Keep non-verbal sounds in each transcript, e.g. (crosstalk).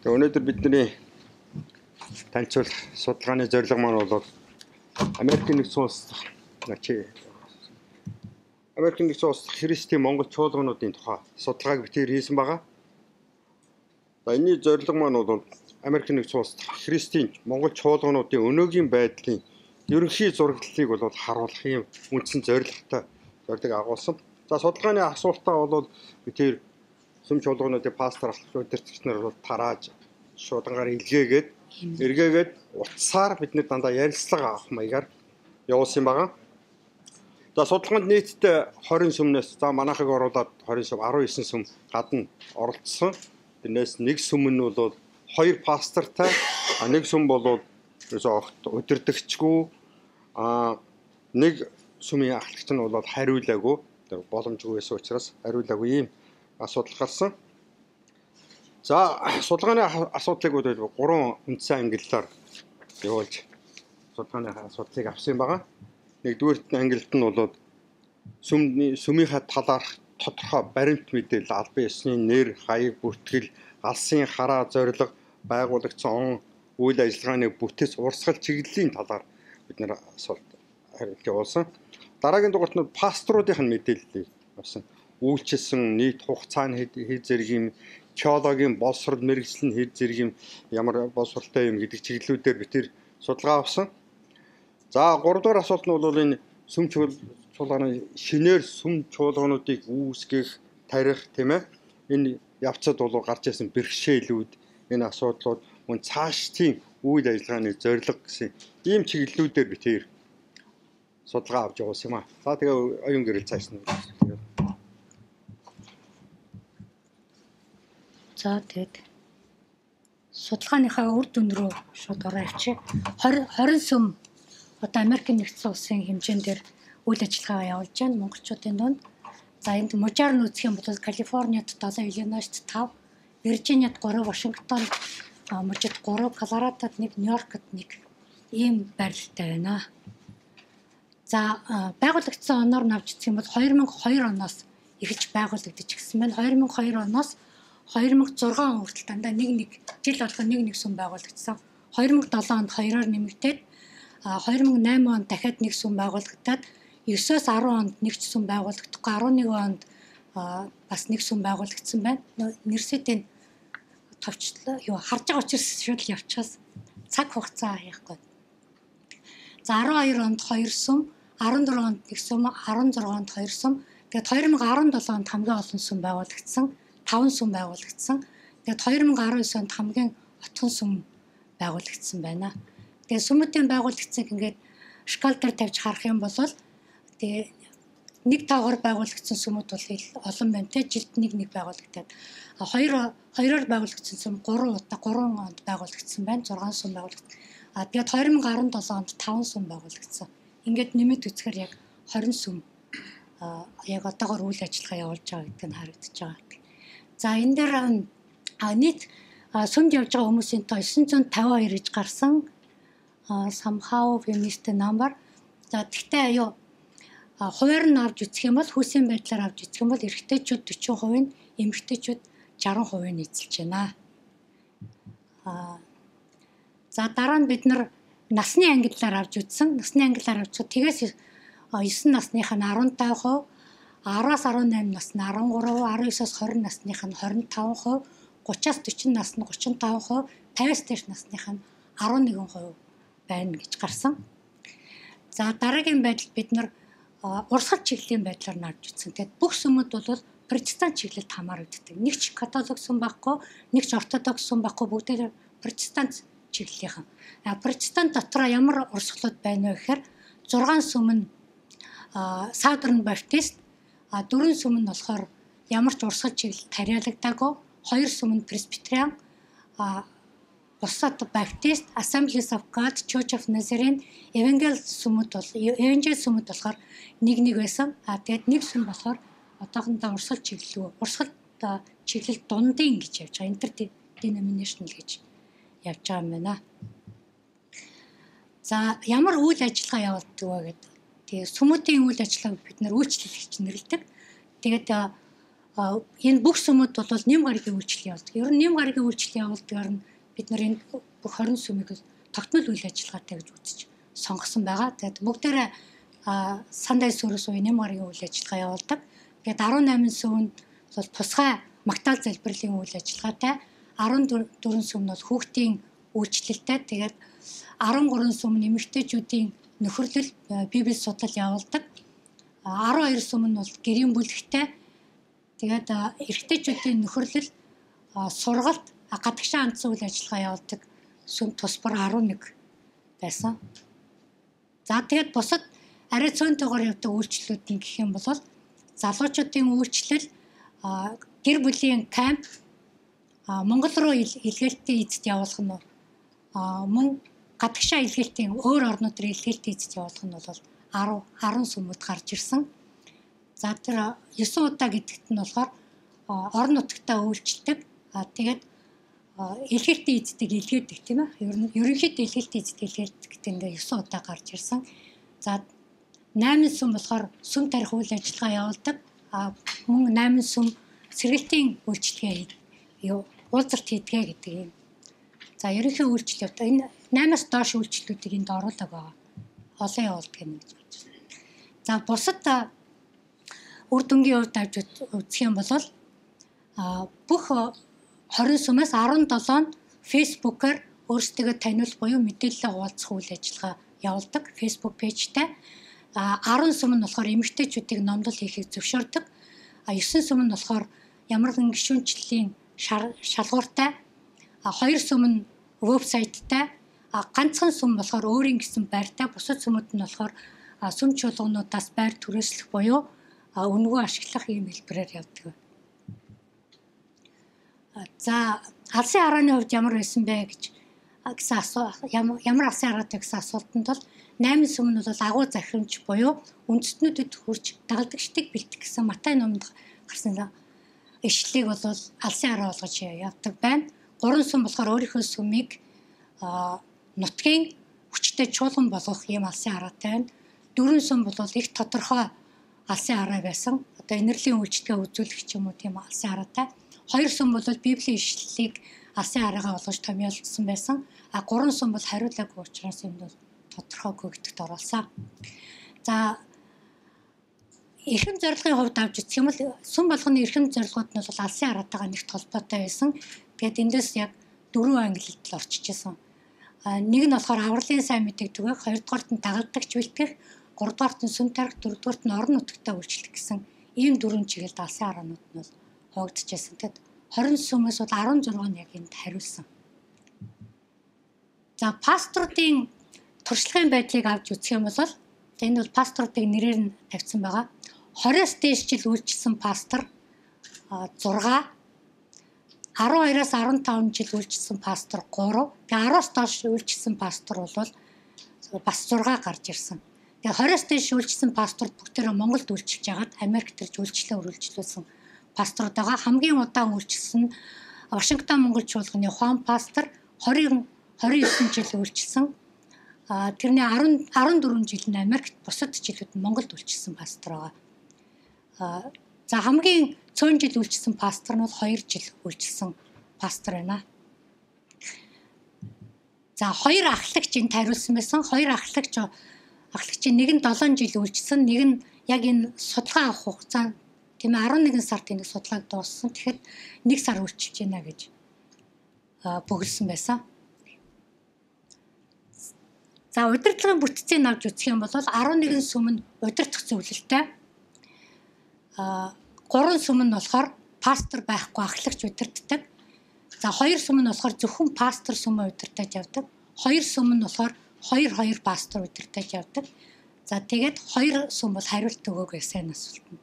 Тэгээ өнөөдөр бидний танилцуулах судалгааны зорилго маань бол Америкийн нэгдсэн улс Америкийн нэгдсэн улс Христийн Монгол чуулгануудын тухай судалгааг битээр хийсэн байгаа. За энэний зорилго маань бол Америкийн нэгдсэн улс Христийн Монгол чуулгануудын өнөөгийн байдлын ерөнхий зураглалыг бол харуулах юм үндсэн зорилготой зорилгыг агуулсан. За судалгааны асуултаа бол битээр сүм чуулгануудын пастор удирдагч нар бол тарааж шуудангаар илгээгээд эргээгээд утсаар бид нэр дандаа ярилцлага авах маягаар явуулсан байгаа. За судалгаанд нийтдээ 20 сүмнээс за манайхыг оруулаад 20 сүм 19 сүм гадна оролцсон. Тэрнээс нэг сүм нь бол хоёр пастортай, нэг сүм бол удирдахчгүй а нэг сүмийн ахлагч нь бол хариулаагүй боломжгүй байсан учраас хариулаагүй юм асуудал гарсан. За судалгааны асуудлыг бол гурван үндсэн ангиллаар явуулж судалгааны асуудлыг авсан байгаа. Нэгдүгээр ангилд нь бол сүмний сүмийнхаа талаарх тодорхой баримт мэдээлэл албан ёсны нэр, хаяг, бүртгэл, алсын хараа зорилго, байгуулагдсан он үйл ажиллагааны бүтэц, урсгал чиглэлийн талаар бид нэр хариулт явуулсан. Дараагийн дугаарт нь пасторуудын мэдээллийг авсан үйлчилсэн нийт хугацааны хэд зэрэг юм теологийн боловсрол мэрэгжил нь хэд зэрэг юм ямар боловсролтой юм гэдэг чиглэлүүдээр би тэр судалгаа авсан. За 3 дугаар асуулт нь бол энэ сүм чуулганы шинээр сүм чуулгануудыг үүсгэх тарих тийм ээ энэ явцад бол гарч ирсэн бэрхшээлүүд энэ асуудлууд мөн цаашдын үйл ажиллагааны зорилго гэсэн ийм чиглэлүүдээр би тэр судалгаа авч явуулсан юм аа. За тэгээ оюун гэрэл цааш нь За тэгэд судалгааныхаа үр дүн рүү шууд ороо явчих. 20 20 сүм одоо Америкийн нэгдсэн улсын хэмжээндээр үйл ажиллагаа явуулж байна монголчуудын дунд. За энд мужаар нь үзэх юм бол Калифорниуд 7, Иллинойст 5, Виржиниад 3, Вашингтон мужид 3, Колорадод 1, Нью-Йоркт 1 ийм байрлалтай байна. За байгуулагдсан оноор навч үзэх юм бол 2002 оноос эхэлж байгуулагдаж гисэн байна. 2002 оноос 2006 он хүртэл дандаа нэг нэг жил болгоо нэг нэг сүм байгуулагдсан. 2007 онд хоёроор нэмэгдээд 2008 онд дахиад нэг сүм байгуулагдаад 9-оос 10 онд нэг ч сүм байгуулагдахгүй 11 онд бас нэг сүм байгуулагдсан байна. Нэрсэтийн товчлоо юу харж байгаа учраас шууд явчихсан. Цаг хугацаа яахгүй. За 12 онд 2 сүм, 14 онд нэг сүм, 16 онд 2 сүм. Тэгээд 2017 онд хамгийн олон сүм байгуулагдсан. 5 сүм байгуулагдсан. Тэгээд 2019 онд хамгийн отхон сүм байгуулагдсан байна. Тэгээд сүмүүдийн байгуулагдсан ингээд шкал дээр тавьж харах юм бол тэгээ нэг таагаар байгуулагдсан сүмүүд бол олон байна те жилд нэг нэг байгуулагдаад хоёр хоёроор байгуулагдсан сүм 3 удаа 3 онд байгуулагдсан байна 6 сүм байгуулагдсан. А тэгээд 2017 онд 5 сүм байгуулагдсан. Ингээд нэмэт үзэхээр яг 20 сүм яг одоогор үйл ажиллагаа явуулж байгаа гэдэг нь харагдаж байгаа. За энэ дээр нийт сүмд явж байгаа хүмүүсийн тоо 952 гэж гарсан. somehow feminist number. За тэгтээ аюу хуваар нь авч үзэх юм бол хүүсийн байдлаар авч үзэх юм бол эрэгтэйчүүд 40%, эмэгтэйчүүд 60% эзэлж байна. Аа за дараа нь бид нар насны ангиллаар авч үзсэн. Насны ангиллаар авч тэгээс 9 насных нь 15%, 10-аас 18 насны 13%, 19-оос 20 насных нь 25%, 30-аас 40 насны 35%, 50-аас дээш насных нь 11% байна гэж гарсан. За дараагийн байдал бид нар урсгал чиглэлийн байдлаар нарж үзсэн. Тэгэд бүх сүмүүд бол протестант чиглэлд хамаарагддаг. Нэг ч католик сүм байхгүй, нэг ч ортодокс сүм байхгүй бүгдээ протестант чиглэлийнхэн. А протестант дотор ямар урсгалууд байна вэ гэхээр 6 сүм нь Southern Baptist, А дөрвөн сүм нь болохоор ямар ч урсгал чиглэл тариалагдаагүй. Хоёр сүм нь Presbyterian а бусад Baptist, Assemblies of God, Church of Nazarene, Evangel сүмүүд бол Evangel сүмүүд болохоор нэг нэг байсан. А тэгээд нэг сүм болохоор одоохондоо урсгал чиглэл урсгал чиглэл дундын гэж явж байгаа. Interdenominational гэж явж байгаа юм байна. За ямар үйл ажиллагаа явуулдаг вэ гэдэг Тэгээ сүмүүдийн үйл ажиллагааг бид нэр үйлчлэлч нэрлэдэг. Тэгээд энэ бүх сүмүүд бол нэм гарагийн үйлчлэл явуулдаг. Ер нь нэм гарагийн үйлчлэл явуулдгаар нь бид нар энэ бүх 20 сүмийг тогтмол үйл ажиллагаатай гэж үзэж сонгосон байгаа. Тэгээд бүгдээрээ сандай сүрс үе нэм гарагийн үйл ажиллагаа явуулдаг. Тэгээд 18 сүм нь бол тусгай магтаал залбирлын үйл ажиллагаатай 14 сүм нь бол хүүхдийн үйлчлэлтэй тэгээд 13 сүм нь эмэгтэйчүүдийн нөхөрлөл библи судлал явуулдаг. 12 сүм нь бол гэрийн бүлэгтэй тэгээд эрэгтэйчүүдийн нөхөрлөл сургалт гадагшаа анцсан үйл ажиллагаа явуулдаг сүм тус бар 11 байсан. За тэгээд бусад арай цөөнтэйгээр явдаг үйлчлэлүүд нь гэх юм бол залуучуудын үйлчлэл гэр бүлийн камп Монгол руу илгээлтийн эзэд явуулах нь мөн гадагшаа илгээлтийн өөр орнууд руу илгээлтийн эзэд явуулах нь бол 10 10 сүмүүд гарч ирсэн. За тэр 9 удаа гэдэгт нь болохоор орон нутгатаа үйлчлдэг. А тэгээд илгээлтийн эзэдийг илгээдэг тийм ээ. Ер нь ерөнхийдөө илгээлтийн эзэд илгээдэг гэдэг ингээ 9 удаа гарч ирсэн. За 8 сүм болохоор сүм тарих үйл ажиллагаа явуулдаг. А мөн 8 сүм сэргэлтийн үйлчлэгээ юу уулзалт хийдгээ гэдэг юм. За ерөнхий үйлчлэл энэ 8-аас доош үйлчлэлүүдийг энд оруулаг байгаа. Олон явуулдаг юм гэж бодож байна. За бусад үр дүнгийн хувьд авч үзэх юм бол а бүх 20 сүмээс 17 нь фэйсбүүкээр өөрсдөө таниул буюу мэдээлэл хуваалцах үйл ажиллагаа явуулдаг фэйсбүүк пэйжтэй. А 10 сүм нь болохоор эмэгтэйчүүдийг номдол хийхийг зөвшөөрдөг. А 9 сүм нь болохоор ямар нэгэн гишүүнчлэлийн шалгууртай а хоёр сүм нь вебсайттай ганцхан сүм болохоор өөрийн гэсэн байртай бусад сүмүүд нь болохоор сүм чуулгануудаас байр түрээслэх буюу өнгөө ашиглах ийм хэлбэрээр явдаг. За алсын харааны хувьд ямар байсан бэ гэж гэсэн асуу ямар алсын хараатай гэсэн асуултанд бол 8 сүм нь бол агуу захирамж буюу үндэстнүүдэд хүрч дагалдагчдыг бэлтгэх гэсэн Матай номонд гарсан ишлэлийг бол алсын хараа болгож явдаг байна. Гурван сүм болохоор өөрийнхөө сүмийг нутгийн хүчтэй чуулган болгох юм алсын хараатай байна. Дөрвөн сүм бол их тодорхой алсын хараа байсан. Одоо инэрлийн үйлчлэгээ үзүүлэх ч юм уу тийм алсын хараатай. Хоёр сүм бол библийн ишлэлийг алсын хараагаа болгож томьёолсон байсан. А гурван сүм бол хариулаагүй учраас энэ бол тодорхойгүй гэдэгт оруулсан. За эрхэм зорилгын хувьд авч үзэх юм бол сүм болгоны эрхэм зорилгууд нь бол алсын хараатайгаа нэгт холбоотой байсан. Тэгээд эндээс яг дөрвөн ангилалд л орчиж исэн. Нэг нь болохоор авралын сайн мэдээг түгээх, хоёрдугаарт нь дагалдагч бэлтгэх, гуравдугаарт нь сүм тарих, дөрөвдүгээрт нь орон нутгтаа үйлчлэх гэсэн ийм дөрвөн чиглэлд алсын хараанууд нь бол хуваагдчихсан. Тэгэд 20 сүмээс бол 16 нь яг энд хариулсан. За пасторуудын туршлагын байдлыг авч үзэх юм бол энд бол пасторуудыг нэрээр нь тавьсан байгаа. 20-с дээш жил үйлчилсэн пастор 6 12-аас 15 жил үйлчилсэн пастор 3 тэгээ 10-аас доош үйлчилсэн пастор бол бас 6 гарч ирсэн. Тэгээ 20-аас дээш үйлчилсэн пасторд бүгдээрээ Монголд үйлчилж хагаад Америкт төрж үйлчлээ үргэлжлүүлсэн пасторууд байгаа. Хамгийн удаан үйлчилсэн Вашингтон Монгол чуулганы Хуан пастор 20 29 жил үйлчилсэн. А тэрний 10 14 жил нь Америкт бусад жилүүд нь Монголд үйлчилсэн пастор байгаа. За хамгийн цөөн жил үйлчилсэн пастор нь бол 2 жил үйлчилсэн пастор байна. За хоёр ахлагч энд хариулсан байсан. Хоёр ахлагч ахлагчийн нэг нь 7 жил үйлчилсэн, нэг нь яг энэ судалгаа авах хугацаа тийм ээ 11 сард энэ судалгааг дууссан. Тэгэхэд 1 сар үйлчилж байна гэж бөглсөн байсан. За удирдлагын бүтцийг авч үзэх юм бол 11 сүм нь удирдах зөвлөлтэй а гурван сүм нь болохоор пастор байхгүй ахлагч удирддаг. За хоёр сүм нь болохоор зөвхөн пастор сүмөө удирдах явдаг. Хоёр сүм нь болохоор хоёр хоёр пастор удирдах явдаг. За тэгээд хоёр сүм бол хариулт өгөөгүй сайн асуултанд.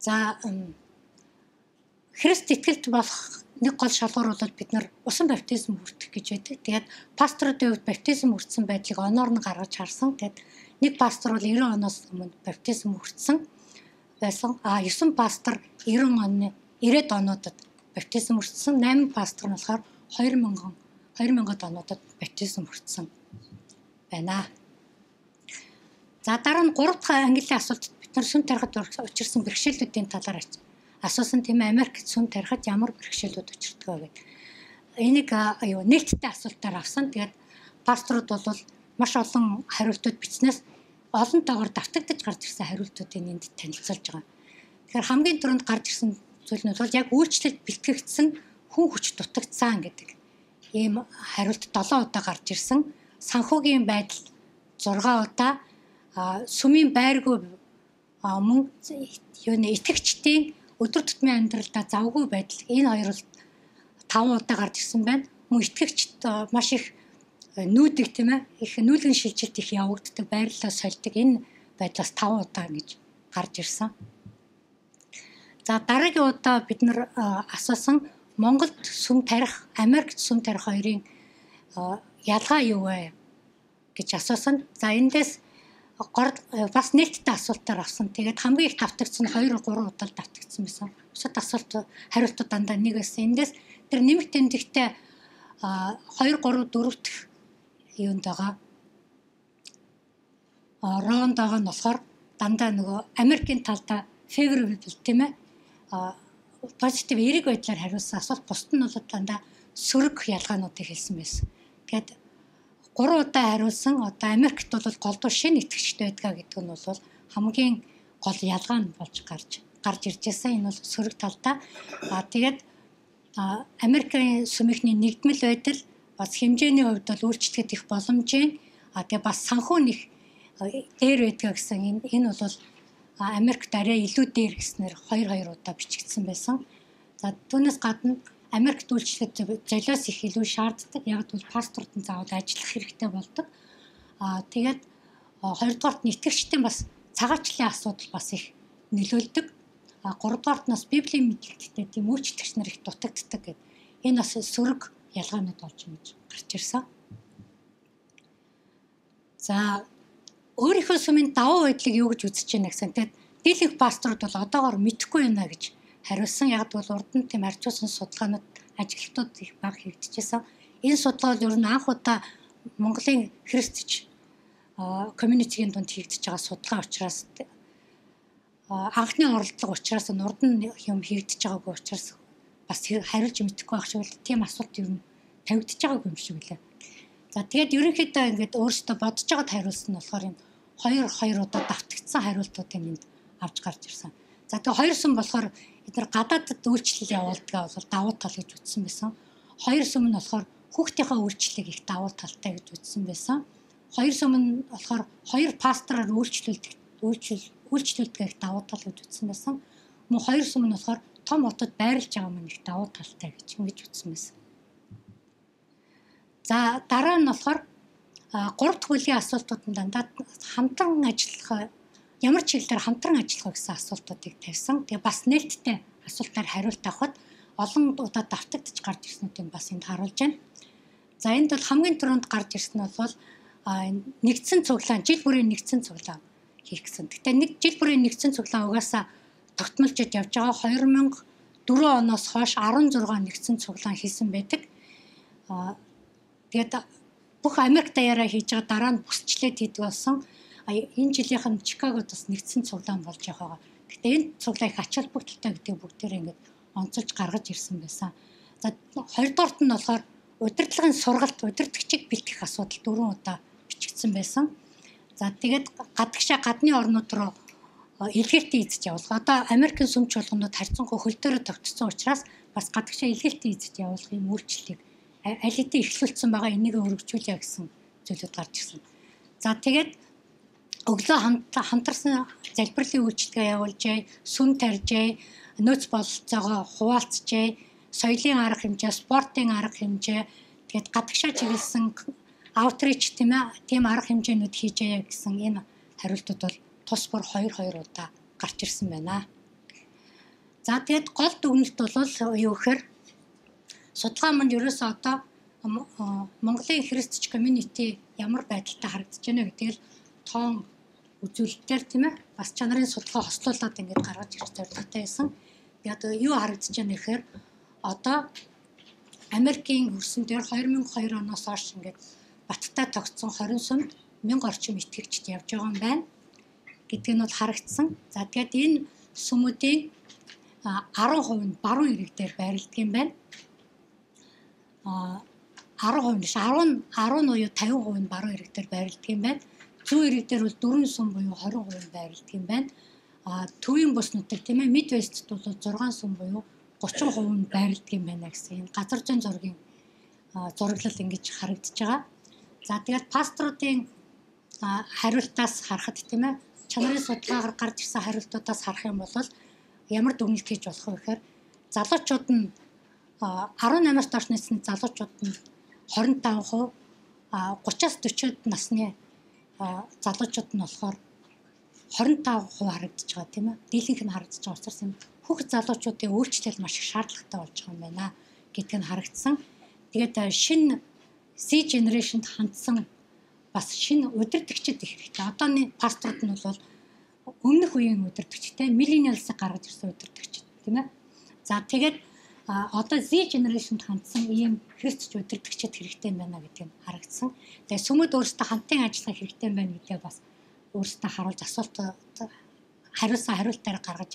За Христ итгэлт болох нэг гол шалгуур бол бид нар усан баптизм хүртэх гэж байдаг. Тэгээд пасторуудын хувьд баптизм хүртсэн байдлыг оноор нь гаргаж харсан. Тэгээд Нэг пастор бол 90 оноос өмнө баптизм хүртсэн байсан. А 9 пастор 90 оны 90-ад онуудад баптизм хүртсэн. 8 пастор нь болохоор 2000 2000-ад онуудад баптизм хүртсэн байна. За дараа нь 3 дахь ангиллын асуултад бид нар сүм тарихад учирсан бэрхшээлүүдийн талаар асуусан тийм Америкт сүм тарихад ямар бэрхшээлүүд учирдаг вэ гэдэг. Энийг аюу нээлттэй асуултаар авсан. Тэгээд пасторууд бол маш олон хариултууд бичснээс олон тоогоор давтагдж гарч ирсэн хариултуудыг энд танилцуулж байгаа. Тэгэхээр хамгийн түрүүнд гарч ирсэн зүйл нь бол яг үйлчлэлд бэлтгэгдсэн хүн хүч дутагдсан гэдэг ийм хариулт 7 удаа гарч ирсэн. Санхүүгийн байдал 6 удаа сүмийн байргүй мөн юуны итгэгчдийн өдөр тутмын амьдралдаа завгүй байдал энэ хоёр л 5 удаа гарч ирсэн байна. Мөн итгэгчд маш их нүүдэг тийм ээ их нүүлгэн шилжилт их явагддаг байрлалаа сольдог энэ байдлаас 5 удаа гэж гарч ирсэн. За дараагийн удаа бид нар асуусан Монголд сүм тарих, Америкт сүм тарих хоёрын ялгаа юу вэ гэж асуусан. За эндээс бас нээлттэй асуултаар авсан. Тэгээд хамгийн их давтагдсан 2 3 удаа давтагдсан байсан. Бусад асуулт хариултууд дандаа нэг байсан. Эндээс тэр нэмэлт тэмдэгтээ 2 3 4 дэх юунд байгаа. А Рондогоо нь болохоор дандаа нөгөө Америкийн талдаа favorable тийм ээ. Позитив эерэг байдлаар хариулсан асуулт бусд нь бол дандаа сөрөг ялгаануудыг хэлсэн байсан. Тэгэхээр 3 удаа хариулсан одоо Америкт бол голдуу шинэ итгэгчтэй байдгаа гэдэг нь бол хамгийн гол ялгаа нь болж гарч гарч ирж байсан. Энэ бол сөрөг талдаа. А тэгээд Америкийн сүмийнхний нэгдмэл байдал бас хэмжээний хувьд бол өөрчлөлт их боломжийн а тэгээ бас санхүү нэг дээр байдгаа гэсэн энэ энэ бол Америкт арай илүү дээр гэснээр 2 2 удаа бичигдсэн байсан. За түүнээс гадна Америкт үйлчлэхэд золиос их илүү шаарддаг. Яг бол паспортод заавал ажиллах хэрэгтэй болдог. Аа тэгээд хоёрдугаарт нь итгэгчдийн бас цагаачлалын асуудал бас их нөлөөлдөг. А гуравдугаарт нас библийн мэдлэгтэй тийм үйлчлэгч нар их дутагддаг гэдэг. Энэ бас сөрөг ялгаанууд болж ингэж гарч ирсэн. За өөрийнхөө сүмийн давуу байдлыг юу гэж үзэж байна гэсэн. Тэгээд дийлэнх пасторууд бол одоогоор мэдэхгүй байна гэж хариулсан. Яг бол урд нь тийм харьцуулсан судалгаанууд ажиглалтууд их баг хийгдчихсэн. Энэ судалгаа бол ер нь анх удаа Монголын христч комьюнитигийн дунд хийгдэж байгаа судалгаа учраас анхны оролдлого учраас нурд нь юм хийгдэж байгаагүй учраас бас хариулж мэдэхгүй байх шиг л тийм асуулт ер нь тавигдчихж байгаагүй юм шиг үлээ. За тэгээд ерөнхийдөө ингээд өөрөөсөө бодож байгаад хариулсан нь болохоор юм хоёр хоёр удаа давтагдсан хариултуудыг энд авч гарч ирсэн. За тэгээ хоёр сүм болохоор эдгээр гадаадд үйлчлэл явуулдгаа бол давуу тал гэж үзсэн байсан. Хоёр сүм нь болохоор хүүхдийнхээ үйлчлэлийг их давуу талтай гэж үзсэн байсан. Хоёр сүм нь болохоор хоёр пастораар үйлчлүүлдэг үйлчлэл үйлчлүүлдэг их давуу тал гэж үзсэн байсан. Мөн хоёр сүм нь болохоор том хотод байрлаж байгаа мань их давуу талтай гэж ингэж үзсэн байсан. За дараа нь болохоор гурав дахь бүлийн асуултууд нь дандаа хамтран ажиллах ямар чиглэлээр хамтран ажиллах гэсэн асуултуудыг тавьсан. Тэгээ бас нээлттэй асуултаар хариулт авахд олон удаа давтагдж гарч ирснүүдийг бас энд харуулж байна. За энд бол хамгийн түрүүнд гарч ирсэн нь бол нэгдсэн цуглаан жил бүрийн нэгдсэн цуглаан хийх гэсэн. Гэтэ нэг жил бүрийн нэгдсэн цуглаан угаасаа тогтмолжод явж байгаа 2004 оноос хойш 16 нэгдсэн цуглаан хийсэн байдаг. Тэгээд бүх Америк даяараа хийж байгаа дараа нь бүсчлээд хийдэг болсон. Энэ жилийнх нь Чикагод бас нэгдсэн цуглаан болж байгаа. Гэтэ энэ цуглаа их ач холбогдолтой гэдэг бүгдээр ингээд онцолж гаргаж ирсэн байсан. За хоёрдугаарт нь болохоор удирдлагын сургалт, удирдгчийг бэлтгэх асуудал дөрвөн удаа бичигдсэн байсан. За тэгээд гадагшаа гадны орнууд руу илгээлтийн эзэж явуулах. Одоо Америкийн сүмч болгонууд харьцангуй хөл дээрээ тогтцсон учраас бас гадагшаа илгээлтийн эзэж явуулах юм үйлчлэлийг аль хэдийн эхлүүлсэн байгаа энийг өргөжүүлээ гэсэн зүйлүүд гарч ирсэн. За тэгээд өглөө хамтарсан залбирлын үйлчлэгээ явуулжээ, сүм тарьжээ, нөөц бололцоогоо хуваалцжээ, соёлын арга хэмжээ, спортын арга хэмжээ, тэгээд гадагшаа чиглэсэн аутрич тийм ээ, тийм арга хэмжээнүүд хийжээ гэсэн энэ хариултууд бол тус бүр 2 2 удаа гарч ирсэн байна. За тэгээд гол дүгнэлт бол юу гэхээр судалгаа манд ерөөсөө одоо Монголын христч community ямар байдалтай харагдаж байна гэдгийг тоон үзүүлэлтээр тийм ээ бас чанарын судалгаа хослуулад ингэж гаргаж ирэх зорилготой байсан. Би одоо юу харагдаж байна гэхээр одоо Америкийн хөрсөн дээр 2002 оноос хойш ингээд баттай тогтсон 20 сүмд 1000 орчим итгэгчд явж байгаа юм байна. Гэдг нь бол харагдсан. За тэгээд энэ сүмүүдийн а, 10% нь баруун ирэг дээр байрладаг юм байна. А 10% нь 10 10 буюу 50% нь баруун ирэг дээр байрладаг юм байна. Зүүн ирэг дээр бол дөрвөн сүм буюу 20% нь байрладаг юм байна. А төвийн бус нутаг тийм ээ Midwest бол 6 сүм буюу 30% нь байрладаг юм байна гэсэн энэ газар зүйн зургийн зураглал ингэж харагдаж байгаа. За тэгээд пасторуудын хариултаас харахад тийм ээ чанарын судалгаагаар гарч ирсэн хариултуудаас харах юм бол ямар дүгнэлт хийж болох вэ гэхээр залуучууд нь а, 18-аас доош насны залуучууд нь 25%, а 30-аас 40-од насны залуучууд нь болохоор 25% харагдаж байгаа тийм ээ. Дийлэнх нь харагдаж байгаа учраас энэ хүүхэд залуучуудын өөрчлөлт маш их шаардлагатай болж байгаа юм байна гэдг нь харагдсан. Тэгээд шинэ C generation-д хандсан бас шинэ удирдгчид их хэрэгтэй. Одооны пасторд нь бол өмнөх үеийн удирдгчтэй millennials-ыг гаргаж ирсэн удирдгчид тийм ээ. За тэгээд одоо Z generation-д хандсан ийм христч удирдгчид хэрэгтэй байна гэдгийг харагдсан. Тэгээ сүмэд өөрсдөө хамтын ажиллах хэрэгтэй байна гэдгээ бас өөрсдөө харуулж асуулт хариулсан хариултаар гаргаж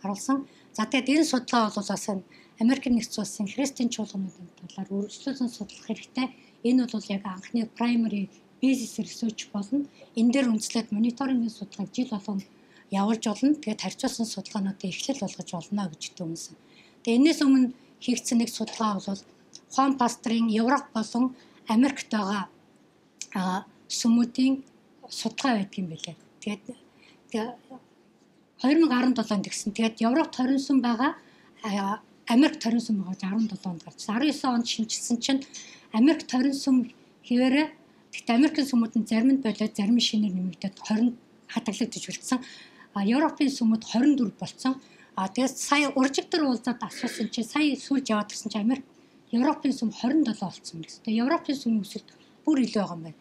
харуулсан. За тэгээд энэ судалгаа бол бас Америк нэгдсэн улсын христийн чуулгануудын талаар үргэлжлүүлэн судлах хэрэгтэй. Энэ бол яг анхны primary basis research болно. Энэ дээр үндэслээд мониторингийн судалгааг жил болгон явуулж болно. Тэгээд харьцуулсан судалгаануудыг эхлэл болгож болно гэж төмсөн. Тэгээ энэс өмнө хийгдсэн нэг судалгаа бол Хуан пастрын Европ болон Америкт байгаа сүмүүдийн судалгаа байдаг юм билээ. Тэгээд 2017 онд гэсэн. Тэгээд Европ 20 сүм байгаа Америк 20 сүм байгаа 17 онд гарч. 19 онд шинжилсэн чинь Америк 20 сүм хэвээрээ Гэхдээ Америкийн сүмүүд нь зарим нь болоод зарим шинээр нэмэгдээд 20 хатаглагдаж үлдсэн. А Европын сүмүүд 24 болсон. А тэгээд сая уржигдэр уулзаад асуусан чи сая сүүлж яваад гисэн чи Америк Европын сүм 27 болсон гэсэн. Тэгээд Европын сүм өсөлт бүр илүү байгаа юм байна.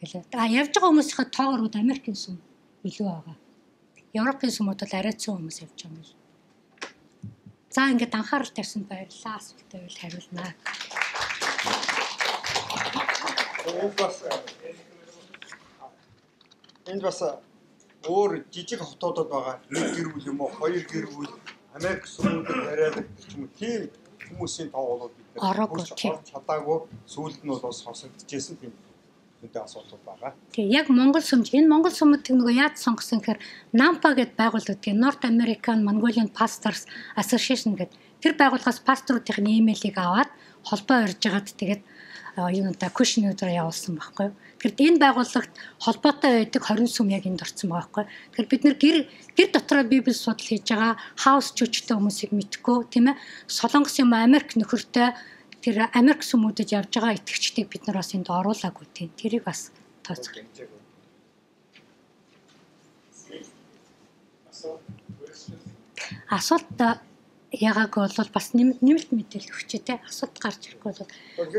Гэлээ. А явж байгаа хүмүүсийн тоогоор Америкийн сүм илүү байгаа. Европын сүмүүд бол арай цөөн хүмүүс явж байгаа юм байна. За ингээд анхаарал тавьсанд баярлалаа. Асуултаа бол хариулнаа. Энд бас энд бас өөр жижиг хотуудад байгаа нэг гэр бүл юм уу хоёр гэр бүл Америк сүмүүдэд яриад ч юм уу тийм хүмүүсийн тоо бол бид тийм. чадаагүй сүүлд нь бол сонсогдчихсэн тийм үнэтэй асуудал байгаа. Тэгээ яг Монгол сүмж энэ Монгол сүмүүдийг нөгөө яаж сонгосон гэхээр NAMPA гэдэг байгууллага тийм North American Mongolian Pastors Association гэдэг тэр байгууллагаас пасторуудын имэйлийг аваад холбоо орж агаад тэгээд юунуудаа кушны өдрөө явуулсан байхгүй. Тэгэхээр энэ байгууллагт холбоотой байдаг 20 сүм яг энд орсон байгаа байхгүй. Тэгэхээр бид нэр гэр гэр дотроо библи судал хийж байгаа хаус чөчтэй хүмүүсийг мэдхгүй тийм ээ. Солонгос юм Америк нөхөртэй тэр Америк сүмүүдэд явж байгаа итгэгчдийг бид нар бас энд оруулаагүй тийм. Тэрийг бас тооцох. Асуулт ягааг бол бас нэмэлт мэдээлэл өгчээ те асуудал гарч ирэхгүй бол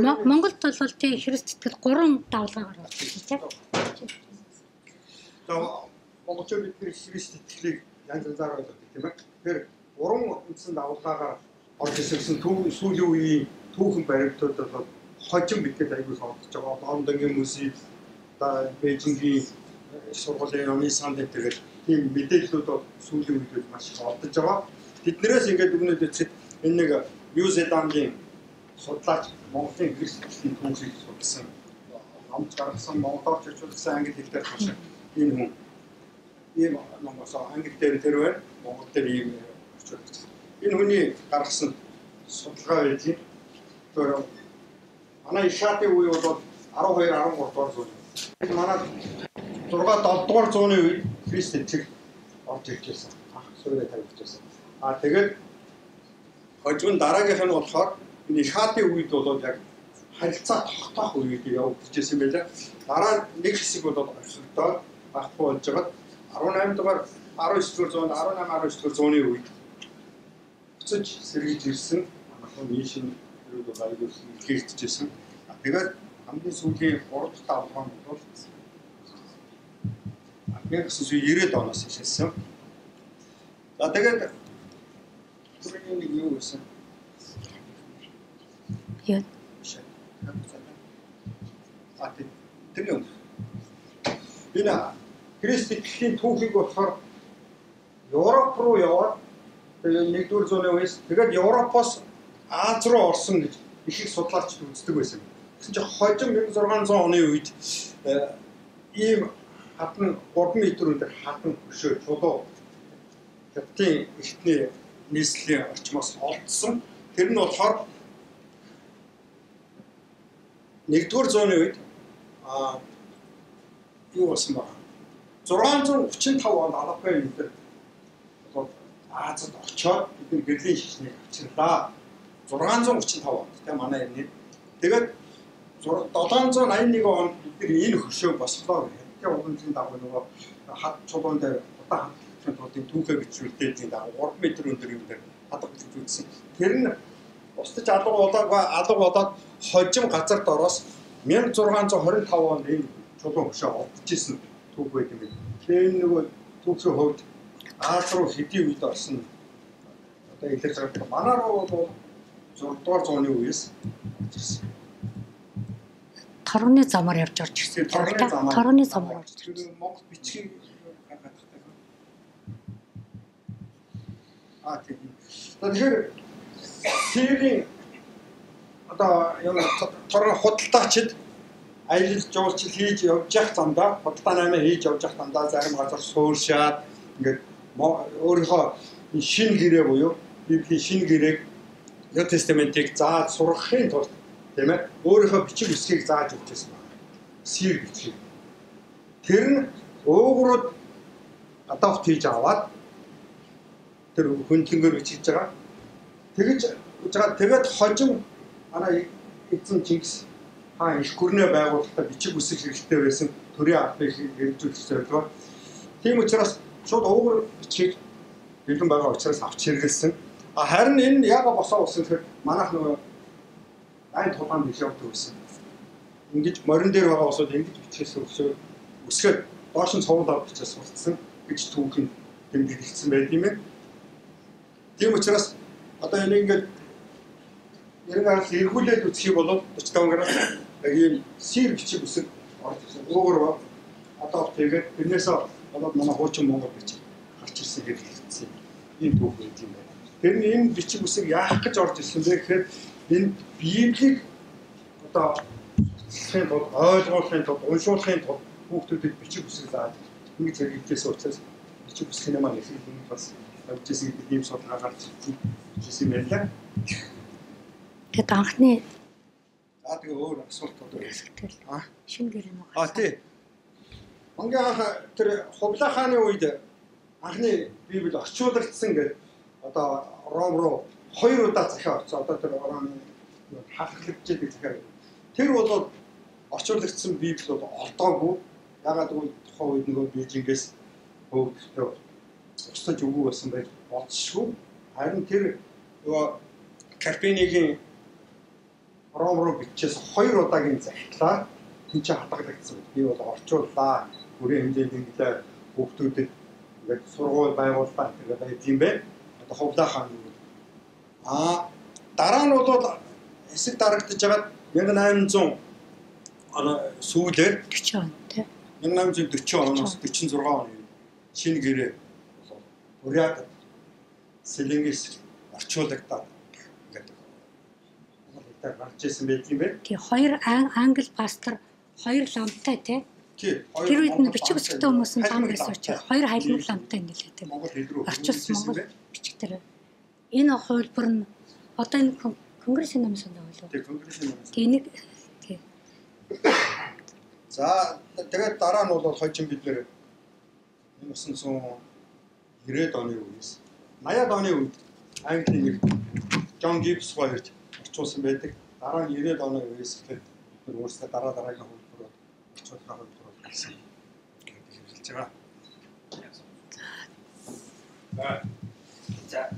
Мо- Монголд бол тий христ итгэл гурван давлгаагаар болчихсон те. За монголчууд бидний христ итгэлийг янз янзаар ойлгодог тийм ээ. Тэгэхээр уран үндсэн давлгаагаар орж ирсэн сүүлийн үеийн түүхэн баримтууд бол хожим битгэд аягүй сонсож байгаа. Лондонгийн музей, Бээжингийн сургуулийн оны санд гэдэг тийм мэдээллүүд бол сүүлийн үед маш олдож байгаа. Тэднэрээс ингээд дүгнээд үзэхэд энэ нэг Нью Зеландын судлаач Монголын христчлийн түүхийг судалсан номч гаргасан монголоор чичүүлсэн англи хэл дээр хашаа энэ хүн ийм номоос англи дээр тэр байна монгол дээр ийм орчуулсан. Энэ хүний гаргасан судалгаа байдгийг тэр манай ишатын үе бол 12 13 дугаар зуун. Манай 6 7 дугаар зууны үед Христ итгэл орж ирж байсан. Ах суурь тавьчихсан. А тэгээд хожим дараагийнх нь болохоор энэ шаатын үед бол яг харилцаа тогтоох үед явагдчихсэн юм байлаа. Дараа нэг хэсэг бол оршигдоод багтгүй болж байгаад 18 дугаар 19 дугаар зуунд 18 19 дугаар зууны үед буцаж сэргийж ирсэн. Манайхан нийшин юу бол аягүй хэрэгжижсэн. Тэгээд хамгийн сүүлийн 3 дахь давлгаан бол 1990 оноос эхэлсэн. За тэгээд Түрүүний нэг юу гэсэн? Яа. А тэр юм. Энэ Христ итгэлийн түүхийг болохоор Европ руу яваад нэгдүгээр зууны үеэс тэгээд Европоос Аз руу орсон гэж их их судлаачид үздэг байсан. Тэгсэн чинь хожим 1600 оны үед э, ийм хатан 3 м өндөр хатан хөшөө чулуу хятадын эртний нийслэлийн орчмоос олдсон. Тэр нь болохоор нэгдүгээр зууны үед а юу болсон баг. 635 онд Алапай энэ Азад очоод бидний гэрлийн шишнийг авчирлаа. 635 онд тийм манай энэ. Тэгээд 781 онд бидний энэ хөшөө бослоо гэх. Тэгээ уламжлалын дагуу нөгөө хад чулуун дээр удаан хатлагчийн тулын түүхээ бичүүлдээдийн дагуу 3 м өндөр юм дээр хадгалж үзсэн. Тэр нь устж алга болоог алга болоод хожим газар дороос 1625 онд энэ чулуун хөшөө олдчихсэн түүх байт юм. Тэгээ нөгөө түүхийн хувьд Аз руу хэдийн үед орсон одоо илэрч байгаа. Манай руу бол 6 дугаар зууны үеэс ирсэн. Торгоны замаар явж орж ирсэн. Торгоны замаар. Орж ирсэн. Тэр Монгол бичгийг Аа тийм. Тэгэхээр Сирийн одоо юм торгон худалдаачид аялал жуулчил хийж явж явах замдаа худалдаа наймаа хийж явж явах замдаа зарим газар сууршаад ингээд өөрийнхөө шинэ гэрээ буюу Библийн шинэ гэрээг New Testament-ийг зааж сургахын тулд тийм ээ өөрийнхөө бичиг үсгийг зааж өгчээсэн байна. Сир бичиг. Тэр нь уугрууд адапт хийж аваад тэр хөндлөнгөөр бичиж байгаа. Тэгэж байгаа тэгээд хожим манай эзэн Чингис хаан их гүрнээ байгуулалтаа бичиг үсэг хэрэгтэй байсан төрийн албыг хэрэгжүүлэх зорилгоор. Тийм учраас шууд уугар бичгийг бэлэн байгаа учраас авч хэрэгэлсэн. А харин энэ яга босоо усан гэхээр манайх нөгөө айн тулаан биш явдаг байсан. Ингээд морин дээр байгаа усууд ингэж бичээс өсөө өсгөөд доош нь цовол авч бичээс сурцсан гэж түүхэн тэмдэглэгдсэн байт юм ээ. Тийм учраас одоо энэ ингээд ерэн гарал эргүүлээд үсхий болоод 45 градус яг ийм сэр бичиг үсэг орж ирсэн. Уугар одоо тэгээд тэрнээсээ болоод манай хуучин Монгол бичиг гарч ирсэн гэж хэлсэн. Ийм түүх байт юм байна. Тэр нь энэ бичиг үсэг яах гэж орж ирсэн бэ гэхээр энэ Библийг одоо хэлхийн тулд ойлгуулахын тулд уншуулахын тулд хүүхдүүдэд бичиг үсэг зааж ингэж хэрэгжүүлсэн учраас бичиг үсгийн юм аа их юм бас авчээсээ бид ийм судалгаа гарч ирсэн юм байна. Тэгэд анхны Аа тэгээ өөр асуултууд хэсэгтэл Аа шинэ гэрээ нэг. А тий. Мангийн анх тэр Хувлаа хааны үед анхны Библи орчуулагдсан гэдэг одоо Ром руу хоёр удаа захиа орсон. Одоо тэр Ромын хахлагчид захиа. Тэр бол орчуулагдсан Библи бол олдоогүй. Ягаад гэвэл тухайн үед нөгөө Бээжингээс хөвгөлтөө устж өгөө байсан байж болцсогүй. Харин тэр нөгөө Карпенигийн Ром руу бичээс хоёр удаагийн захидлаа энэ чинь хатгагдсан. Би бол орчууллаа. Бүрийн хэмжээнд ингэлээ хүүхдүүдэд ингээд сургууль байгууллаа гэдэг байт юм бэ. Одоо ховлаа хаан. Аа дараа нь бол хэсэг дарагдж байгаад 1800 ана сүүлээр 40 он тий. 1840 оноос 46 оны шинэ гэрээ Бурят Сэлэнгээс орчуулагдаад ингээд хэлээр гарч ирсэн байт юм бэ. Тий хоёр ан- англи пастор хоёр ламтай тий. Тий. Тэр үед нь бичиг үсгтэй хүмүүс нь зам байсан учраас хоёр хайлмаг ламтай нэлээд тий. Орчуулсан Монгол бичиг дээр. Энэ хувилбар нь одоо энэ кон- конгрессийн ном санаа болов. Тэг конгрессийн юм. Тий нэг тий. За тэгээд дараа нь бол хойчин бид нэр 1990-ад оны үеэс 80-ад оны үед Английн нэг Джон Гибс хоёрт орчуулсан байдаг. Дараа нь 90-ад оны үеэс ихэд бид өөрсдөө дараа дараагийн хөлбөрөөр орчуулах хөлбөрөөр гарсан гэдэг хэлж байгаа. За.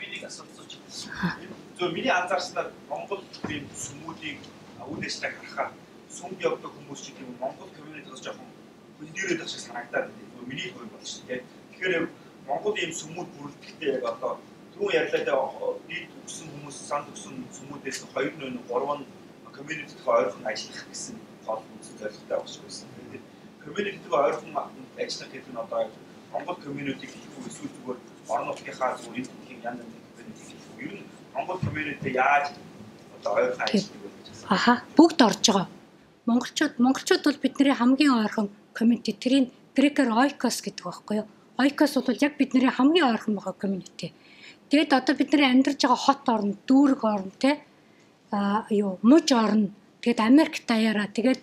Миний асуулт сууч. Зөв миний анзаарснаар Монгол тийм сүмүүдийн үйл ажиллагааг харахаар сүмд явдаг хүмүүс ч тийм Монгол community-с жоохон хөндөрөөд байх шиг санагдаад байна. Миний хувь бол шүү дээ. Тэгэхээр Монгол ийм сүмүүд бүрэлдэхтэй яг одоо түрүү ярьлаа даа нийт өгсөн хүмүүс санд өгсөн сүмүүдээс 2 нь 3 нь community-тэй ойрхон ажиллах гэсэн тол үзэл зорилготой багш байсан. Тэгээд community-г ойрхон ажиллах гэдэг нь одоо Монгол community-г хэлэх үү эсвэл зүгээр орон нутгийнхаа зүгээр энэ тийм янз бүрийн community хэлэх үү? Ер нь Монгол community яаж одоо ойрхон ажилладаг вэ гэж асуусан. Аха бүгд орж байгаа. Монголчууд монголчууд бол бидний хамгийн ойрхон community тэрийг грекээр oikos гэдэг байхгүй юу? Oikos бол яг бидний хамгийн ойрхон байгаа community. Тэгээд одоо бидний амьдарч байгаа хот орн, дүүрэг орн те а юу муж орн тэгээд Америк даяараа тэгээд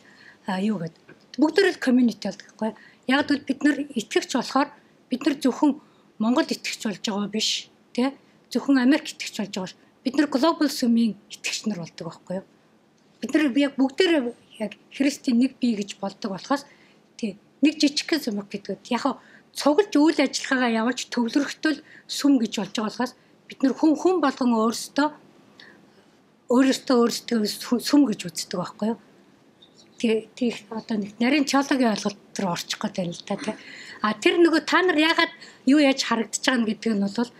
юу гэдэг бүгдээрээ community юу? Яг л бид нар итгэгч болохоор бид нар зөвхөн Монгол итгэгч болж байгаа биш тий зөвхөн Америк итгэгч болж байгаа. Бид нар глобал сүмийн итгэгч нар болдог байхгүй юу? Бид нар яг бүгдээрээ яг христийн нэг бие гэж болдог болохоос тий нэг жижигхэн сүмэг гэдэг. Яг цуглаж үйл ажиллагаагаа явуулж төвлөрөхтөл сүм гэж болж байгаа болохоос бид нар хүн хүн болгон өөрсдөө өөрөөсөө өөрсдөө сүм гэж үздэг байхгүй юу? Тэг одоо нэг нарийн чологийн ойлголт руу орчих гээд байна л та тий. А тэр нөгөө та нар яагаад юу яаж харагдаж байгаа нь гэдэг нь бол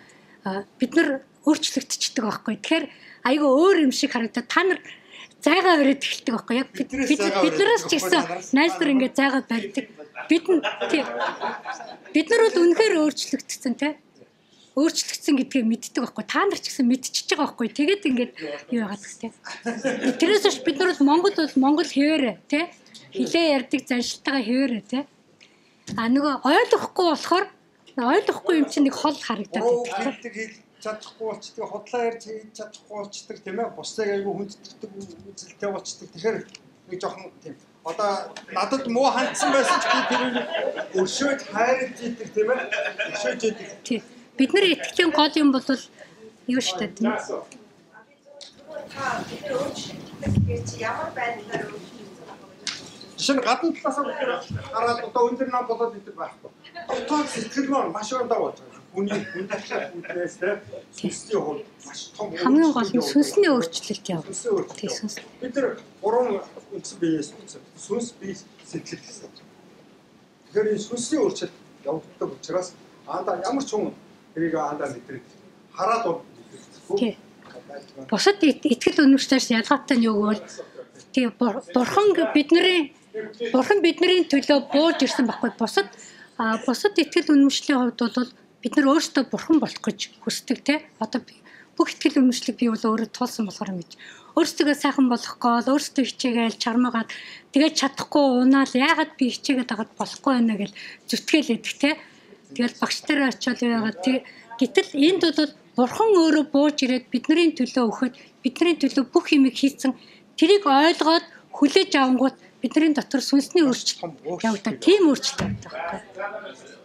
бид нар өөрчлөгдчихдөг байхгүй. Тэгэхээр айгүй өөр юм шиг харагдаад та нар зайгаа өрөөд эхэлдэг байхгүй яг бид биднээс ч гэсэн найз нар ингээд зайгаа барьдаг. Бид нь бид нар бол үнэхээр өөрчлөгдсөн те өөрчлөгдсөн гэдгийг мэддэг байхгүй. Та нар ч гэсэн мэдчихэж байгаа байхгүй. Тэгээд ингээд юу яагаад те тэрээс биш бид нар бол Монгол бол Монгол хэвээрээ те хилээ ярддаг заншилтайгаа хэвээрээ те а нөгөө ойлгохгүй болохоор ойлгохгүй юм чинь нэг хол харагдаад байдаг чадахгүй болчдөг, худлаа ярьж хийж чадахгүй болчдөг тийм ээ. Бусдыг айгүй хүндэтгдэг үзэлтэй болчдөг. Тэгэхээр нэг жоохон тийм одоо надад муу хандсан байсан ч би тэрийг өршөөж хайрлж идэг тийм ээ. Өршөөж идэг. Тийм. Бид нар итгэлийн гол юм бол юу штэ тийм ээ. Жишээ нь гадна талаас хараад одоо өндөр нам болоод идэг байхгүй. Дотоод сэтгэл маань маш ондоо болж байгаа хүний хүндчлэх үүднээс сүнсний хувьд маш том хамгийн гол нь сүнсний өөрчлөлт яв. Тийм сүнс. Бид нар гурван үндсэн биеэс үүссэн. Сүнс, бие, сэтгэл гэсэн. Тэгэхээр энэ сүнсний өөрчлөлт явагддаг учраас аанда ямар ч хүн тэрийг аанда мэдрэх хараад бол мэдэрч. Бусад итгэл үнэмшлээс ялгаатай нь юу гэвэл тийм бурхан бидний бурхан бидний төлөө бууж ирсэн байхгүй бусад бусад итгэл үнэмшлийн хувьд бол бид нар өөрсдөө бурхан болох гэж хүсдэг те. Одоо бүх ихтгэл үнэмшлиг би бол өөрөө туулсан болохоор мэд өөрсдөө сайхан болох гол өөрсдөө хичээгээл чармаагаад тэгээд чадахгүй унаал яагаад би хичээгээд агаад болохгүй байна гэж зүтгээл идэх те. Тэгэл багш нар очиод яагаад гэтэл энд бол бурхан өөрөө бууж ирээд бидний төлөө өгөхөд бидний төлөө бүх юмыг хийцэн тэрийг ойлгоод хүлээж авангууд бидний дотор сүнсний өөрчлөлт явагдаа. тийм өөрчлөлт байдаг байхгүй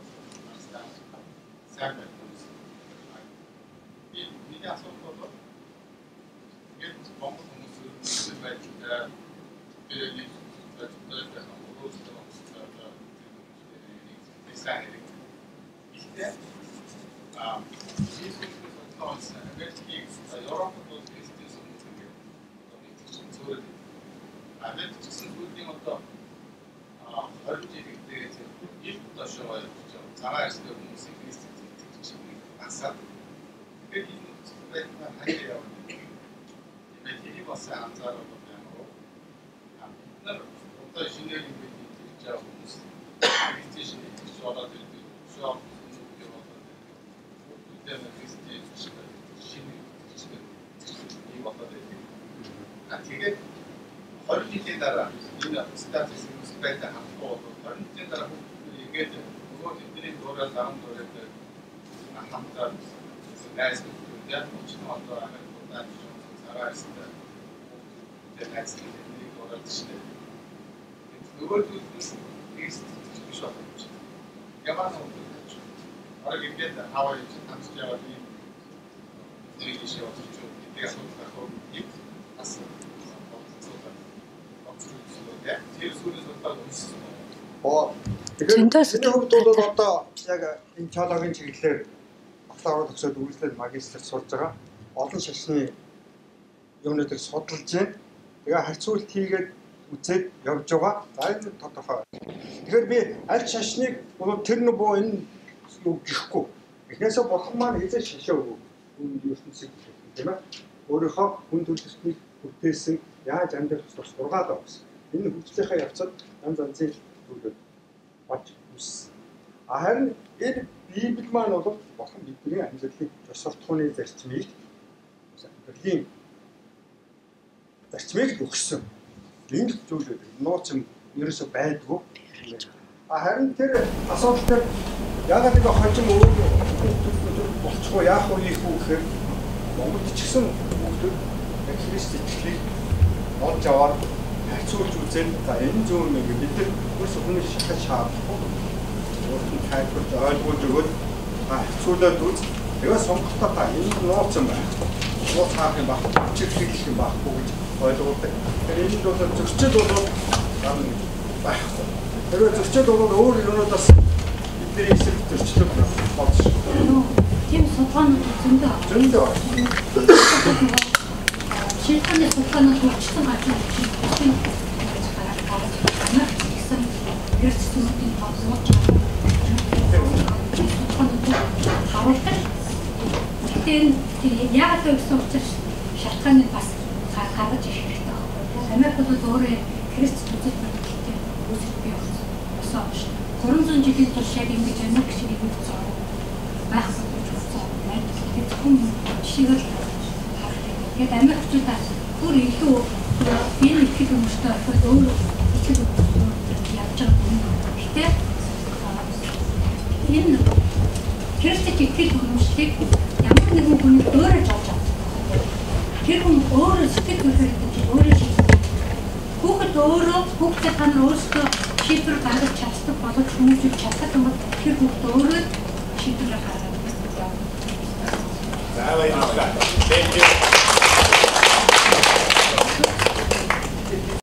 Миний асуудал бол ингээд Монгол хүмүүс байдаг би нэг зөвхөн өөрсдөө дизайн хийх. Ихтэй аа хийх тоонс Америкийн Европод бол бизнес үүсгэх гэдэг зүгээр. Америк гэсэн зүйлийн одоо а 20 жилийн дээр их ташаа явуулж байгаа. Цагаан арсны хүмүүсийн бизнес гэдэг чинь асаад. Тэгээд энэ зүйл нь хаяа явуулдаг. Тэгээд энийг бас анзаарах байна. Нар одоо шинээр юм хийж байгаа хүмүүс бизнес хийж болоод ирдэг. Шоу дээр бизнес шинэ юм болоод байна. Тэгээд 20 жилийн дараа энэ статус муниципалитет хамтдаа 20 жилийн дараа ингээд нөгөө тэдний дуурал дарам дуурал хамтдаа найз яг ч одоо цагаан арстай тэгээд найз тэдний дуурал чинь нөгөө зүйлс биш байна. Ямар нэгэн Араг ингээд хаваа хийж тансч яваад ийм нэг шиг болж бидний асуудал хөө ийм бас Тэр сүрээс одоо үнсэн. Оо тэгэхээр энэ хувьд бол одоо яг энэ чологийн чиглэлээр бакалавр төгсөөд үргэлжлээд магистрт сурж байгаа олон шашны юмнуудыг судалж байна. Тэгээ харьцуулт хийгээд үзээд явж байгаа. За энэ тодорхой. Тэгэхээр би аль шашныг бол тэр нөгөө энэ юу гэхгүй Эхнээсээ бурхан маань хизээ шашаа өгөө. Хүн ертөнцийг тийм ээ. Өөрийнхөө хүн төрөлхтнийг бүтээсэн яаж амьдрах тус сургаалаа өгсөн. Энэ хүчлийнхаа явцад янз янзын зүйлүүд бод үссэн. А харин энэ Библи маань бол бурхан бидний амьдралын тусалтхууны зарчмыг амьдралын зарчмыг өгсөн. Энэ зүйлүүд нууц юм ерөөсөй байдгүй. А харин тэр асуудал дээр ягаад нэг хожим өөр болчихоо яах вэ гэхээр Монголд ч гэсэн яг Христ итгэлийг олж аваад хайцуулж үзэн за энэ зүүн нэг бид нар хүмүүс хүний шахаж шаардлагагүй өөртөө тайлбарж ойлгуулж өгөөд хайцуулаад үз тэгээ сонгохдоо та энэ нууц юм байна. Нууц хаах юм баг, чиглэх юм баггүй гэж ойлгуулдаг. Тэгэхээр энэ бол зөрчил бол гарна байхгүй. Тэгэхээр зөрчил бол өөр юмудаас бидний эсрэг зөрчлөг болж Тийм судалгаанууд зөндөө зөндөө (laughs) шилхэний судалгаанууд хурцсан газар чинь гэсэн гэрчтүүдийн тоглож харуулдаг. Гэхдээ энэ яг л гэсэн учраас шалтгааны бас гаргаж ирэх хэрэгтэй байна. Америкт бол өөрөө Христ үзэл баримттай үүсэж бий болсон. Босоо биш. 300 жилийн турш яг ингэж Америк шиг юм болсон. Байхгүй болсон. Тэгээд зөвхөн жишээл Тэгээд Америкчуудаа бүр илүү энэ их хүмүүстэй ороход өөр их явж байгаа юм. Гэтэ энэ Христэд итгэл үнэмшлийг ямар нэгэн хүний өөрөө жолж авдаг. Тэр хүн өөрөө сэтгэл хөдлөлт өөрөө. Хүүхэд өөрөө хүүхдээ та нар өөрсдөө шийдвэр гаргаж чаддаг боловч хүмүүжүүлж чаддаг юм бол тэр хүүхэд өөрөө шийдвэр гаргаад. За баярлалаа. Thank you.